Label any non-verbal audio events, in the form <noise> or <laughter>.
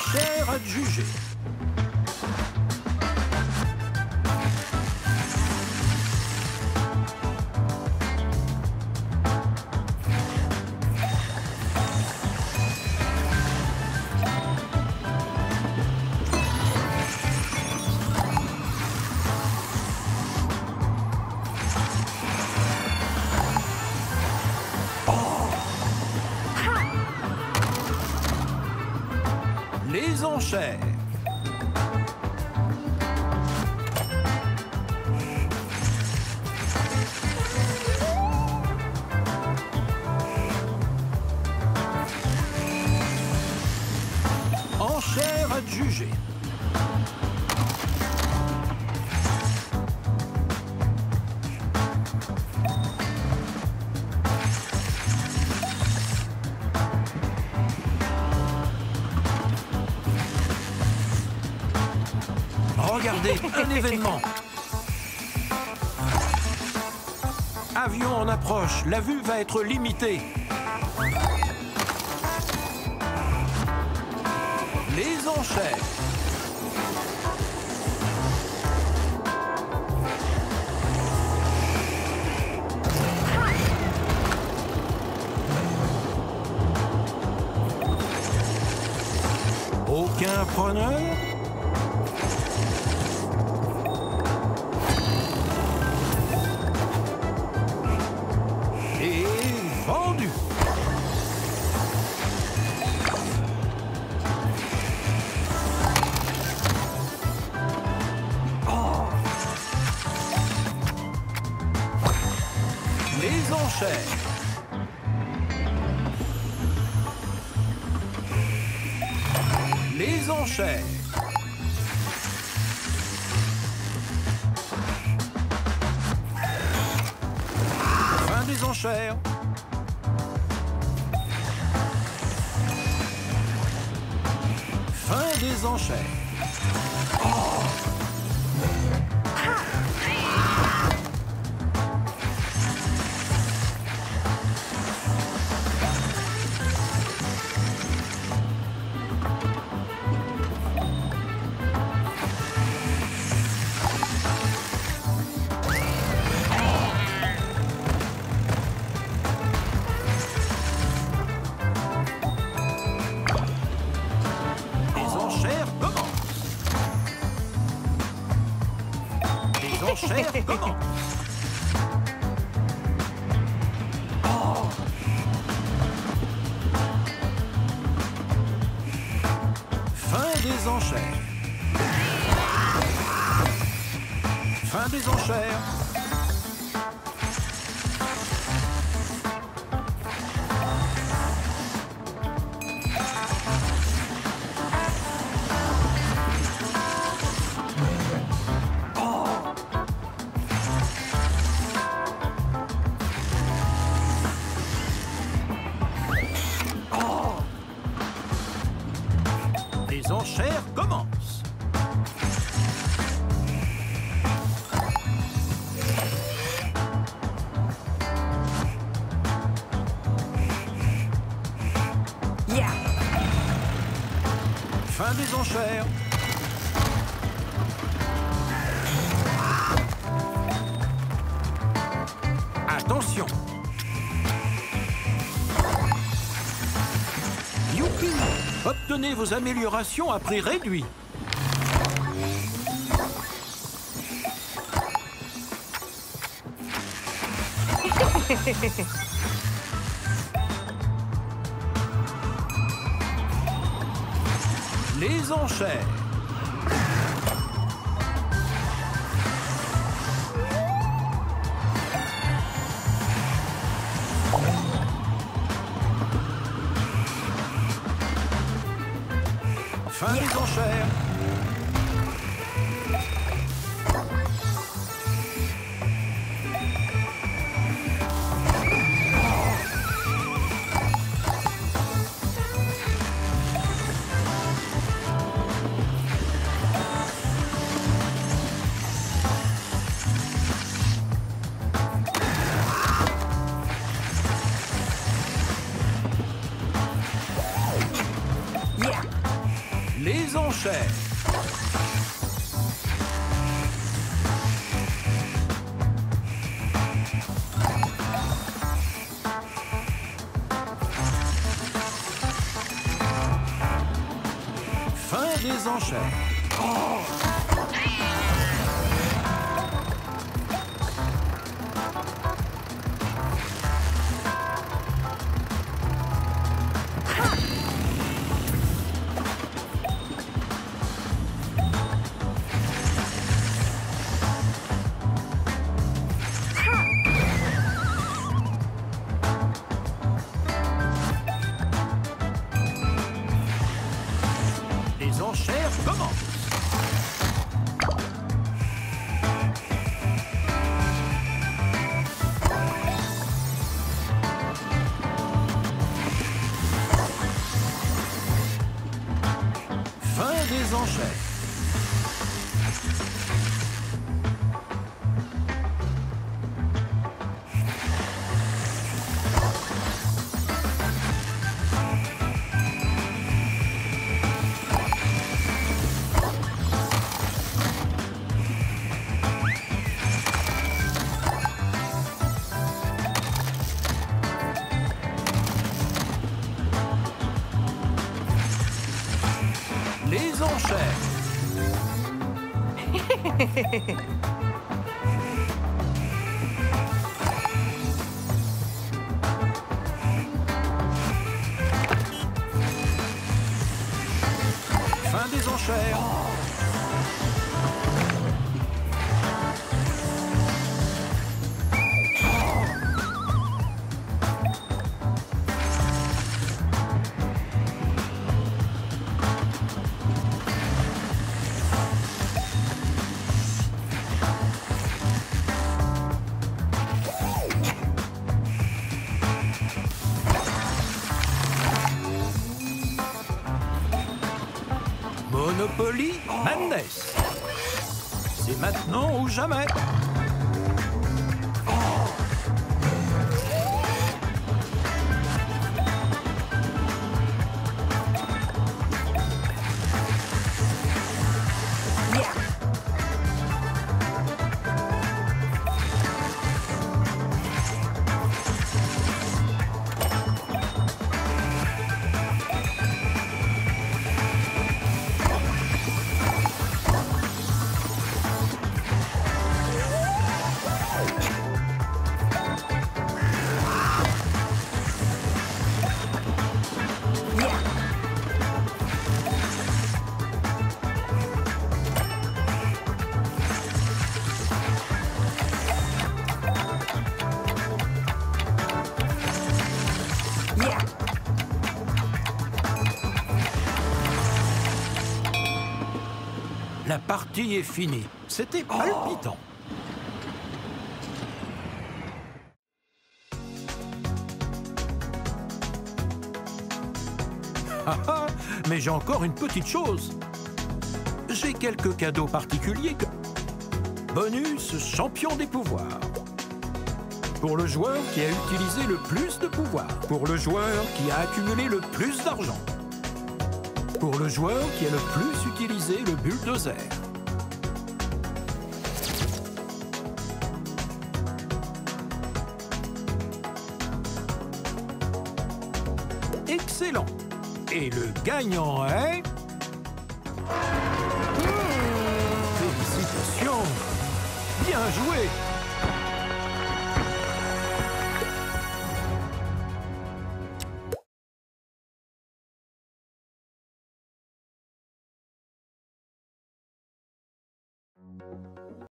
Enchères adjugées. Les Regardez, un <laughs> événement. Avion en approche, la vue va être limitée. Les enchères. Aucun preneur? Enchères. Les enchères. Fin des enchères. Fin des enchères. Fin des enchères. Les enchères commencent. Yeah. Fin des enchères. Obtenez vos améliorations à prix réduit. Les enchères. Fin des enchères. Fin des enchères. Les enchères commencent. <laughs> Fin des enchères. Monopoly Madness. C'est maintenant ou jamais. Partie est finie. C'était palpitant. Ah ah, mais j'ai encore une petite chose. J'ai quelques cadeaux particuliers. que- Bonus champion des pouvoirs. Pour le joueur qui a utilisé le plus de pouvoirs. Pour le joueur qui a accumulé le plus d'argent. Pour le joueur qui a le plus utilisé le bulldozer. Excellent. Et le gagnant est... Félicitations. Bien joué.